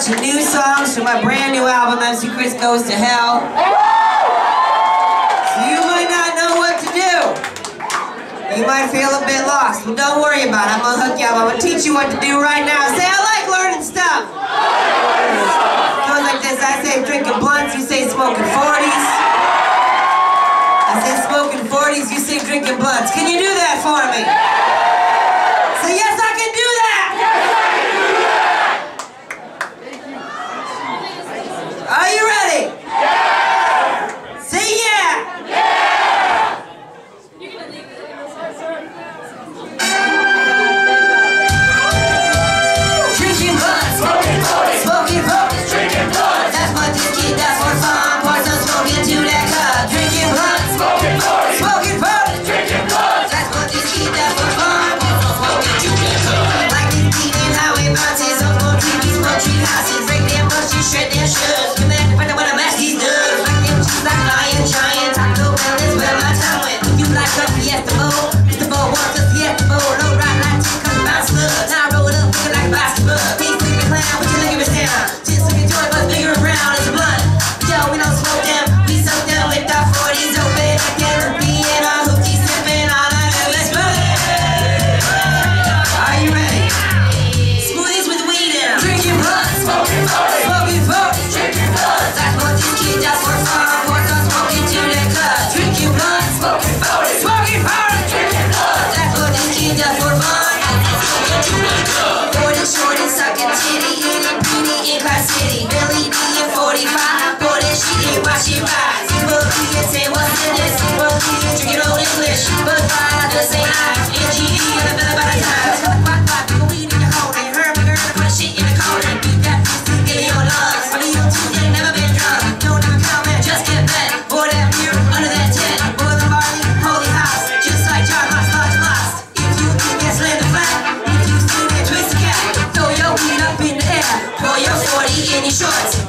bunch of new songs from my brand new album, MC Chris Goes to Hell. So you might not know what to do. You might feel a bit lost. but don't worry about it. I'm going to hook you up. I'm going to teach you what to do right now. Say, I like learning stuff. It like this. I say drinking blunts. You say smoking 40s. I say smoking 40s. You say drinking blunts. Can you do that for me? あい shots.